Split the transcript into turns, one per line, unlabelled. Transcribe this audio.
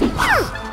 Ah!